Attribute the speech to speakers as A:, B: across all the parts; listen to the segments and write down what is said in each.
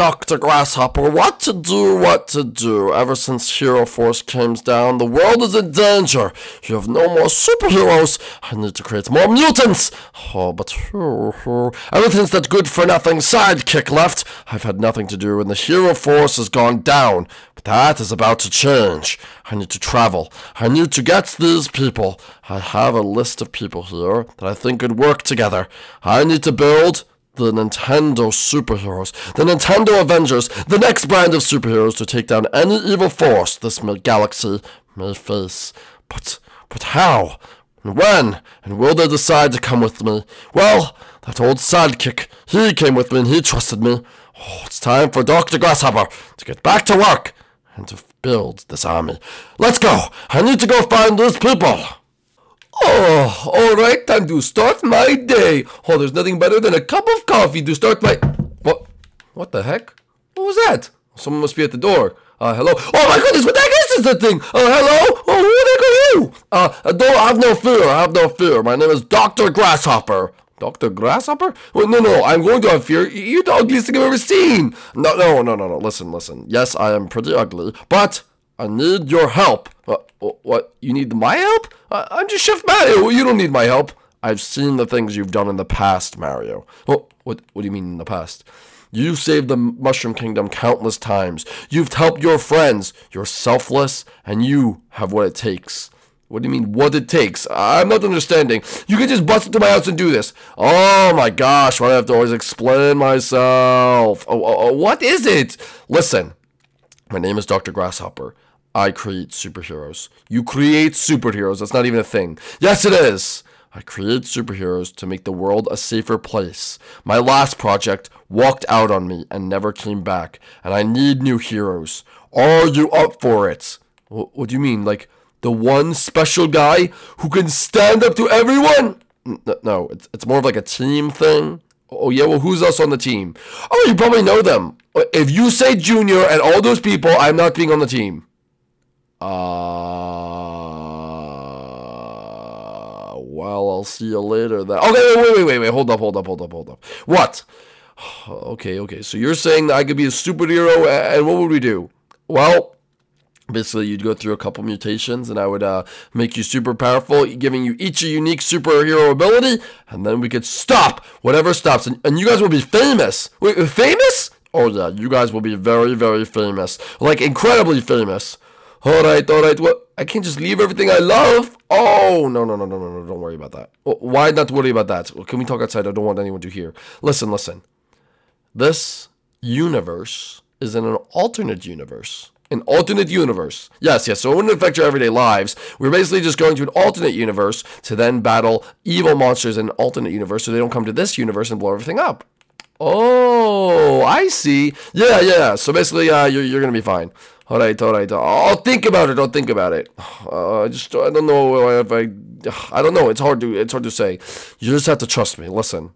A: Dr. Grasshopper, what to do, what to do. Ever since Hero Force came down, the world is in danger. You have no more superheroes. I need to create more mutants. Oh, but ever since that good-for-nothing sidekick left, I've had nothing to do, and the Hero Force has gone down. But that is about to change. I need to travel. I need to get these people. I have a list of people here that I think could work together. I need to build the Nintendo superheroes, the Nintendo Avengers, the next brand of superheroes to take down any evil force this galaxy may face. But, but how? And when? And will they decide to come with me? Well, that old sidekick, he came with me and he trusted me. Oh, it's time for Dr. Grasshopper to get back to work and to build this army. Let's go! I need to go find those people! Oh, alright, time to start my day. Oh, there's nothing better than a cup of coffee to start my... What? What the heck? What was that? Someone must be at the door. Uh, hello? Oh my goodness, what the heck is this thing? Uh, hello? Oh, who the heck are you? Uh, don't have no fear, I have no fear. My name is Dr. Grasshopper. Dr. Grasshopper? Well, no, no, I'm going to have fear. You're the ugliest thing I've ever seen. No, no, no, no, no. Listen, listen. Yes, I am pretty ugly, but I need your help. Uh, what? You need my help? I'm just Chef Mario. You don't need my help. I've seen the things you've done in the past, Mario. Oh, what, what do you mean in the past? You've saved the Mushroom Kingdom countless times. You've helped your friends. You're selfless, and you have what it takes. What do you mean, what it takes? I'm not understanding. You can just bust into my house and do this. Oh my gosh, why do I have to always explain myself? Oh, oh, oh what is it? Listen, my name is Dr. Grasshopper. I create superheroes. You create superheroes. That's not even a thing. Yes, it is. I create superheroes to make the world a safer place. My last project walked out on me and never came back, and I need new heroes. Are you up for it? What, do you mean? Like the one special guy who can stand up to everyone? No, it's, it's more of like a team thing. Oh, yeah, well, who's else on the team? Oh, you probably know them. Uh, if you say Junior and all those people, I'm not being on the team. Uh, well, I'll see you later then. Okay, wait, wait, wait, wait, hold up, hold up, hold up, hold up. What? Okay, okay, so you're saying that I could be a superhero, and what would we do? Well, basically you'd go through a couple mutations and I would uh, make you super powerful, giving you each a unique superhero ability, and then we could stop whatever stops, and, and you guys will be famous. Wait, famous? Oh yeah, you guys will be very, very famous. Like, incredibly famous. Alright, alright, what? I can't just leave everything I love? Oh, no, no, no, no, no, no, don't worry about that. Why not worry about that? Can we talk outside? I don't want anyone to hear. Listen, listen. This universe is in an alternate universe. An alternate universe. Yes, yes, so it wouldn't affect your everyday lives. We're basically just going to an alternate universe to then battle evil monsters in an alternate universe so they don't come to this universe and blow everything up. Oh, I see. Yeah, yeah. So basically, uh, you're, you're going to be fine. All right, all right. I'll think about it. I'll think about it. Uh, I just I don't know if I I don't know. It's hard to it's hard to say. You just have to trust me. Listen.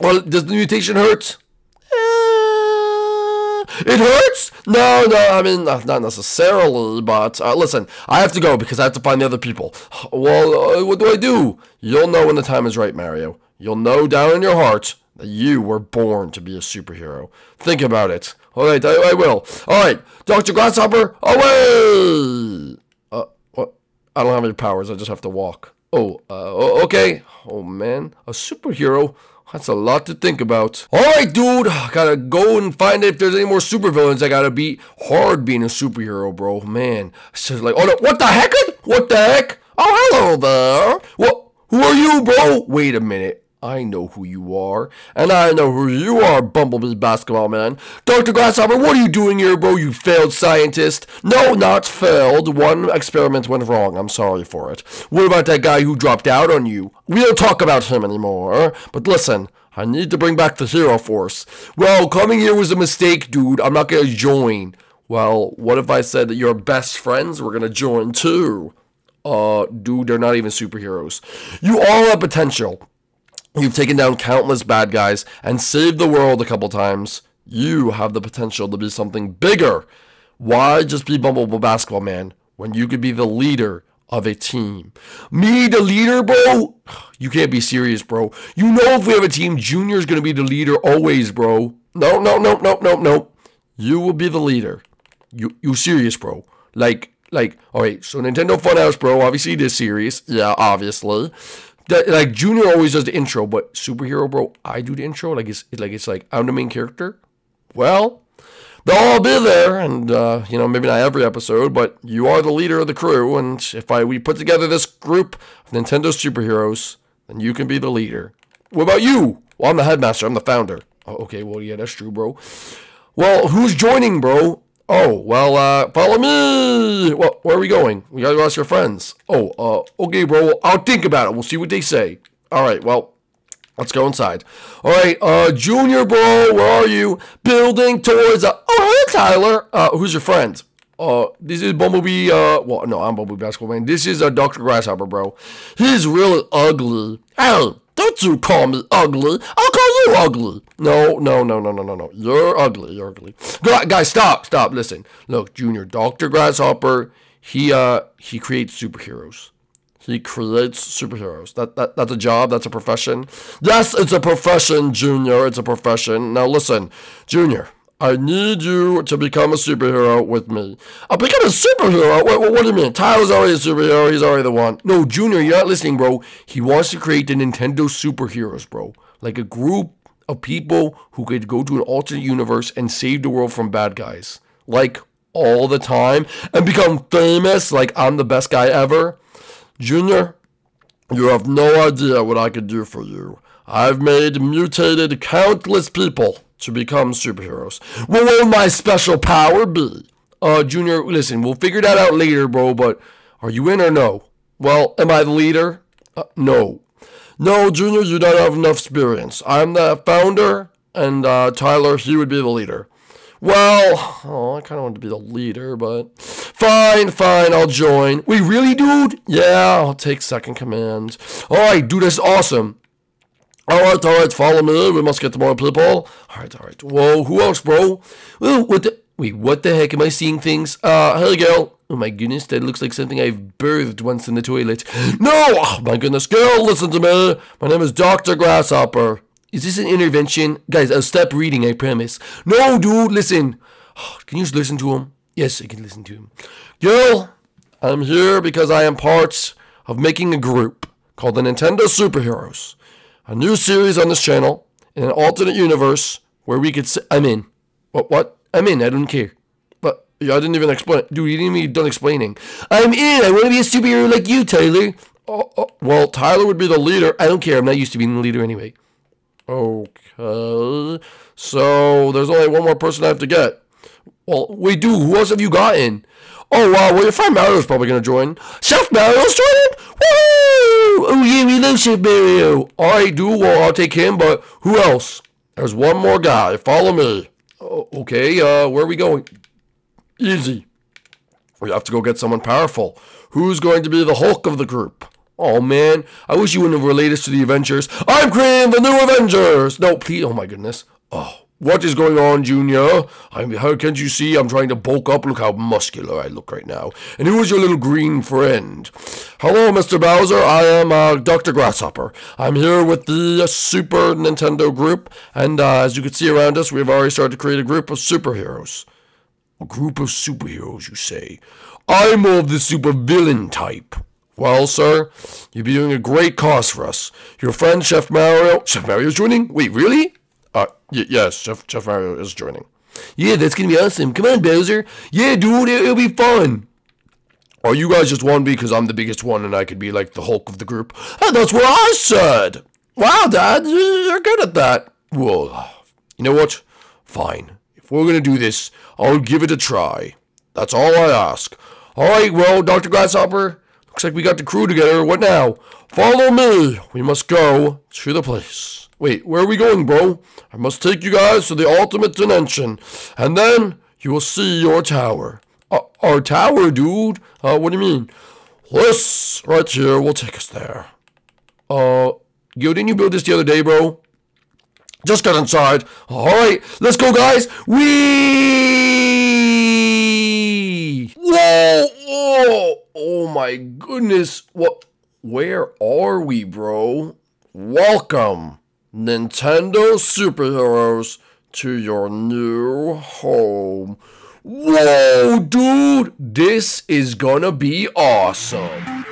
A: Well, does the mutation hurt? Uh, it hurts? No, no. I mean, not necessarily. But uh, listen, I have to go because I have to find the other people. Well, uh, what do I do? You'll know when the time is right, Mario. You'll know down in your heart that you were born to be a superhero. Think about it. All right, I, I will. All right, Dr. Grasshopper, away! Uh, what? I don't have any powers. I just have to walk. Oh, uh, okay. Oh, man. A superhero? That's a lot to think about. Alright, dude. Gotta go and find if there's any more supervillains I gotta beat. Hard being a superhero, bro. Man. It's just like, oh no, what the heck? What the heck? Oh, hello there. What? Who are you, bro? Wait a minute. I know who you are, and I know who you are, Bumblebee Basketball Man. Dr. Grasshopper, what are you doing here, bro, you failed scientist? No, not failed. One experiment went wrong. I'm sorry for it. What about that guy who dropped out on you? We don't talk about him anymore. But listen, I need to bring back the Hero Force. Well, coming here was a mistake, dude. I'm not gonna join. Well, what if I said that your best friends were gonna join too? Uh, dude, they're not even superheroes. You all have potential. You've taken down countless bad guys and saved the world a couple times. You have the potential to be something bigger. Why just be Bumblebee Basketball Man when you could be the leader of a team? Me, the leader, bro? You can't be serious, bro. You know if we have a team, Junior's going to be the leader always, bro. No, no, no, no, no, no. You will be the leader. You you serious, bro? Like like all right. So Nintendo Funhouse, bro. Obviously, this series. Yeah, obviously. That, like Junior always does the intro, but superhero, bro. I do the intro. Like it's like it's like I'm the main character. Well, they'll all be there, and uh, you know maybe not every episode, but you are the leader of the crew. And if I we put together this group of Nintendo superheroes, then you can be the leader. What about you? Well, I'm the headmaster. I'm the founder. Oh, okay, well, yeah, that's true, bro. Well, who's joining, bro? Oh, well, uh, follow me. Well, where are we going? We gotta ask your friends. Oh, uh, okay, bro. I'll think about it. We'll see what they say. All right, well, let's go inside. All right, uh, Junior, bro, where are you? Building towards, uh, oh, hey, Tyler. Uh, who's your friend? Uh, this is Bumblebee, uh, well, no, I'm Bumblebee Basketball Man. This is, uh, Dr. Grasshopper, bro. He's really ugly. Hey, don't you call me ugly. I'll call you ugly. No, no, no, no, no, no, no. You're ugly. You're ugly. Guys, stop, stop. Listen. Look, Junior, Dr. Grasshopper, he, uh, he creates superheroes. He creates superheroes. That, that that's a job. That's a profession. Yes, it's a profession, Junior. It's a profession. Now listen, Junior. I need you to become a superhero with me. I'll become a superhero? What, what, what, do you mean? Tyler's already a superhero. He's already the one. No, Junior, you're not listening, bro. He wants to create the Nintendo superheroes, bro. Like a group of people who could go to an alternate universe and save the world from bad guys. Like all the time. And become famous like I'm the best guy ever. Junior, you have no idea what I could do for you. I've made mutated countless people to become superheroes. What will my special power be? Uh, Junior, listen, we'll figure that out later, bro, but are you in or no? Well, am I the leader? Uh, no. No, Junior, you don't have enough experience. I'm the founder, and uh, Tyler, he would be the leader. Well, oh, I kind of want to be the leader, but fine, fine, I'll join. Wait, really, dude? Yeah, I'll take second command. All right, dude, that's awesome. Alright, alright, follow me. We must get more people. Alright, alright. Whoa, who else, bro? Ooh, what the? Wait, what the heck? Am I seeing things? Uh, hello, girl. Oh my goodness, that looks like something I've birthed once in the toilet. No! Oh my goodness, girl, listen to me. My name is Dr. Grasshopper. Is this an intervention? Guys, I'll stop reading, I promise. No, dude, listen. Can you just listen to him? Yes, I can listen to him. Girl, I'm here because I am part of making a group called the Nintendo Superheroes a new series on this channel in an alternate universe where we could. I'm in. What? What? I'm in. I don't care. But I didn't even explain. Dude, you didn't even done explaining. I'm in. I want to be a superhero like you, Tyler. Oh, oh, well, Tyler would be the leader. I don't care. I'm not used to being the leader anyway. Okay. So there's only one more person I have to get. Well, wait, dude. Who else have you gotten? Oh, wow. Well, your friend Mario's probably going to join. Chef Mario's joining? Woo! Oh, yeah, we love Chef Mario. All right, dude. Well, I'll take him, but who else? There's one more guy. Follow me. Oh, okay, uh, where are we going? Easy. We have to go get someone powerful. Who's going to be the Hulk of the group? Oh, man. I wish you wouldn't have related us to the Avengers. I'm creating the new Avengers. No, please. Oh, my goodness. Oh. What is going on, Junior? I'm, how can't you see I'm trying to bulk up? Look how muscular I look right now. And who is your little green friend? Hello, Mr. Bowser. I am uh, Dr. Grasshopper. I'm here with the uh, Super Nintendo group. And uh, as you can see around us, we've already started to create a group of superheroes. A group of superheroes, you say? I'm of the supervillain type. Well, sir, you'll be doing a great cause for us. Your friend, Chef Mario... Chef Mario's joining? Wait, really? Uh, yes, Chef, Chef Mario is joining. Yeah, that's gonna be awesome. Come on, Bowser. Yeah, dude, it, will be fun. Or you guys just me because I'm the biggest one and I could be like the Hulk of the group? And that's what I said. Wow, Dad, you're good at that. Well, you know what? Fine. If we're gonna do this, I'll give it a try. That's all I ask. All right, well, Dr. Grasshopper, looks like we got the crew together. What now? Follow me. We must go to the place. Wait, where are we going, bro? I must take you guys to the ultimate dimension, and then you will see your tower. Uh, our tower, dude? Uh, what do you mean? This right here will take us there. Uh, yo, didn't you build this the other day, bro? Just get inside. All right, let's go, guys. We. Whoa! Oh, oh my goodness! What? Where are we, bro? Welcome Nintendo superheroes
B: to your new home.
A: Whoa, dude, this is gonna be awesome.